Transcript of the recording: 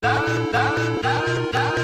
哒哒哒哒。